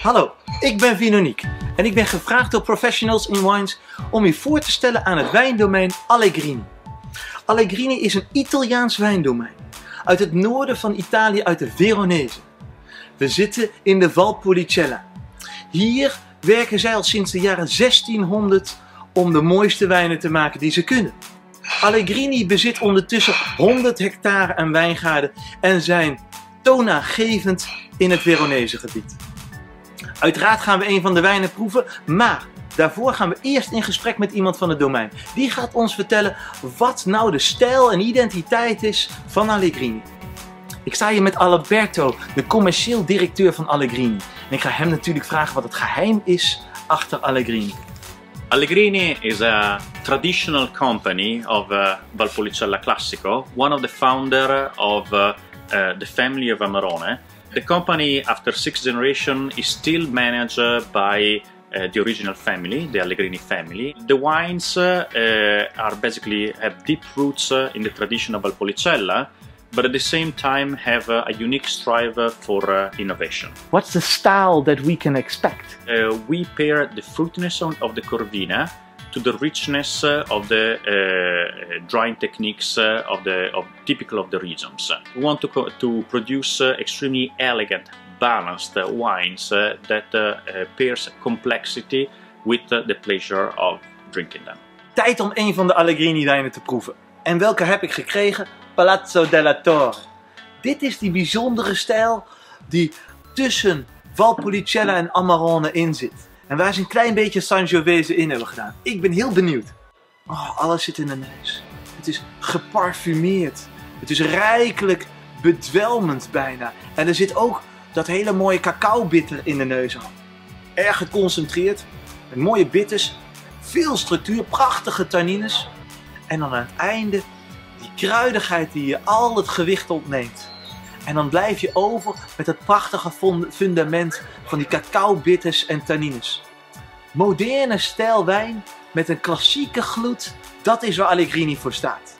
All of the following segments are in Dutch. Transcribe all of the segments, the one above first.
Hallo, ik ben Vinonique en ik ben gevraagd door Professionals in Wines om u voor te stellen aan het wijndomein Allegrini. Allegrini is een Italiaans wijndomein uit het noorden van Italië, uit de Veronese. We zitten in de Valpolicella. Hier werken zij al sinds de jaren 1600 om de mooiste wijnen te maken die ze kunnen. Allegrini bezit ondertussen 100 hectare aan wijngaarden en zijn toonaangevend in het Veronese gebied. Uiteraard gaan we een van de wijnen proeven, maar daarvoor gaan we eerst in gesprek met iemand van het domein. Die gaat ons vertellen wat nou de stijl en identiteit is van Allegrini. Ik sta hier met Alberto, de commercieel directeur van Allegrini. En ik ga hem natuurlijk vragen wat het geheim is achter Allegrini. Allegrini is a traditional company of uh, Valpolicella Classico, one of the founder of uh, uh, the family of Amarone. The company, after six generations, is still managed by uh, the original family, the Allegrini family. The wines uh, are basically have deep roots uh, in the tradition of Valpolicella, but at the same time have a unique strive for uh, innovation. What's the style that we can expect? Uh, we pair the fruitiness of the Corvina to the richness uh, of the uh, drying techniques uh, of the of typical of the regions. We want to to produce uh, extremely elegant, balanced wines that pairs complexity with the pleasure of drinking them. Tijd om een van de Allegrini wijnen te proeven. En welke heb ik gekregen? Palazzo della Torre. Dit is die bijzondere stijl die tussen Valpolicella en Amarone in zit. En waar ze een klein beetje Sangiovese in hebben gedaan. Ik ben heel benieuwd. Oh, alles zit in de neus. Het is geparfumeerd. Het is rijkelijk bedwelmend bijna. En er zit ook dat hele mooie cacao-bitter in de neus al. Erg geconcentreerd. Met mooie bitters. Veel structuur. Prachtige tannines. En dan aan het einde die kruidigheid die je al het gewicht ontneemt. En dan blijf je over met het prachtige fundament van die cacao-bitters en tannines. Moderne stijl wijn met een klassieke gloed, dat is waar Allegrini voor staat.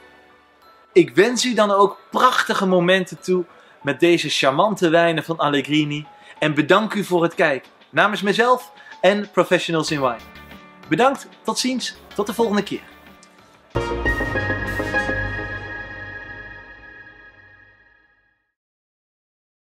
Ik wens u dan ook prachtige momenten toe met deze charmante wijnen van Allegrini. En bedank u voor het kijken. Namens mezelf en Professionals in Wine. Bedankt, tot ziens, tot de volgende keer.